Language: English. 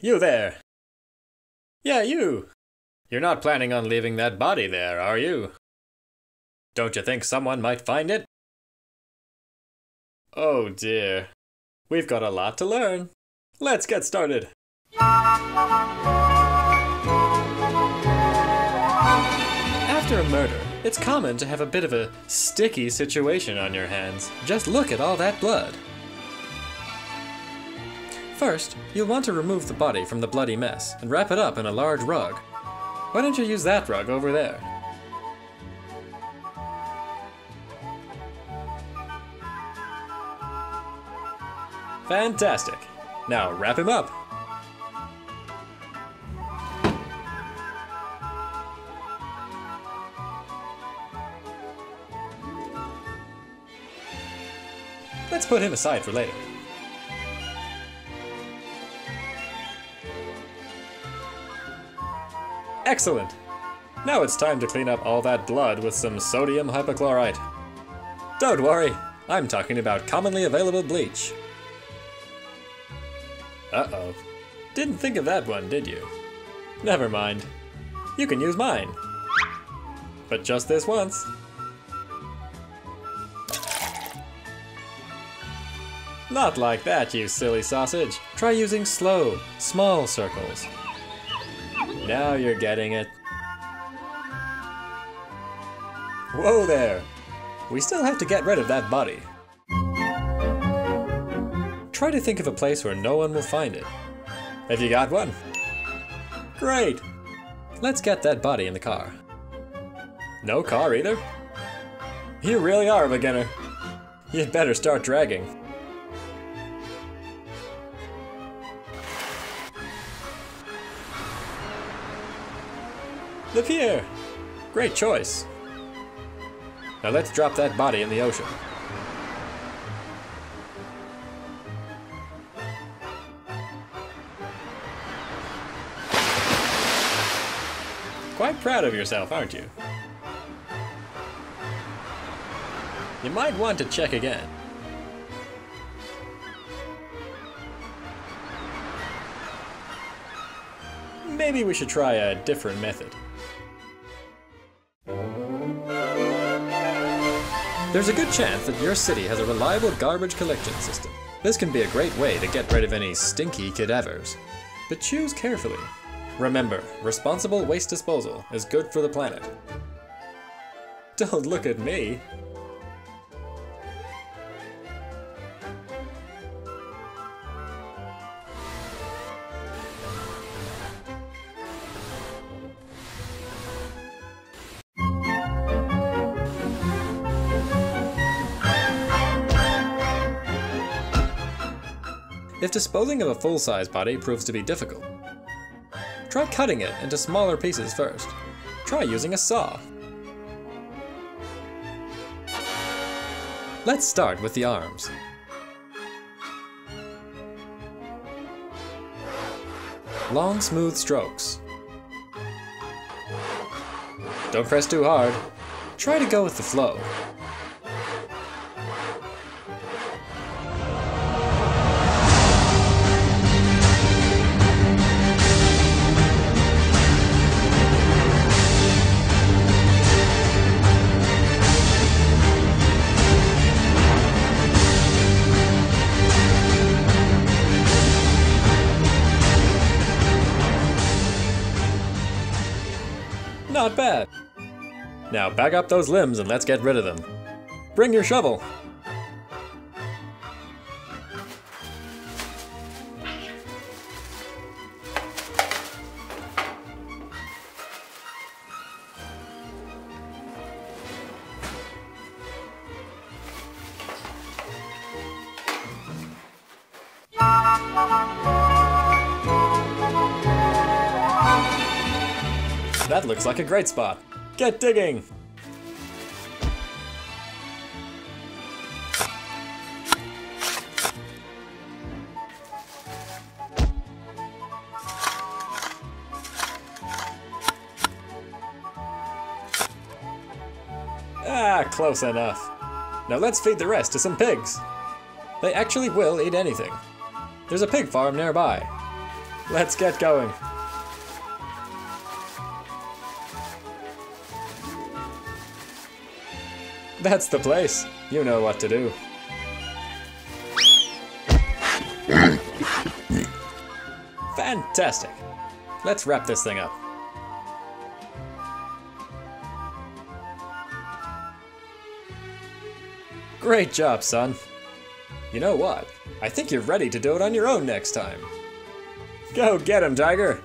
you there. Yeah, you. You're not planning on leaving that body there, are you? Don't you think someone might find it? Oh dear. We've got a lot to learn. Let's get started. After a murder, it's common to have a bit of a sticky situation on your hands. Just look at all that blood. First, you'll want to remove the body from the bloody mess and wrap it up in a large rug. Why don't you use that rug over there? Fantastic. Now wrap him up. Let's put him aside for later. Excellent! Now it's time to clean up all that blood with some sodium hypochlorite. Don't worry, I'm talking about commonly available bleach. Uh-oh. Didn't think of that one, did you? Never mind. You can use mine. But just this once. Not like that, you silly sausage. Try using slow, small circles. Now you're getting it. Whoa there! We still have to get rid of that body. Try to think of a place where no one will find it. Have you got one? Great! Let's get that body in the car. No car either? You really are a beginner. You'd better start dragging. Pier! Great choice. Now let's drop that body in the ocean. Quite proud of yourself, aren't you? You might want to check again. Maybe we should try a different method. There's a good chance that your city has a reliable garbage collection system. This can be a great way to get rid of any stinky cadavers. But choose carefully. Remember, responsible waste disposal is good for the planet. Don't look at me. If disposing of a full-size body proves to be difficult, try cutting it into smaller pieces first. Try using a saw. Let's start with the arms. Long, smooth strokes. Don't press too hard. Try to go with the flow. Bad. Now back up those limbs and let's get rid of them. Bring your shovel. That looks like a great spot. Get digging! Ah, close enough. Now let's feed the rest to some pigs. They actually will eat anything. There's a pig farm nearby. Let's get going. That's the place. You know what to do. Fantastic. Let's wrap this thing up. Great job, son. You know what? I think you're ready to do it on your own next time. Go get him, Tiger!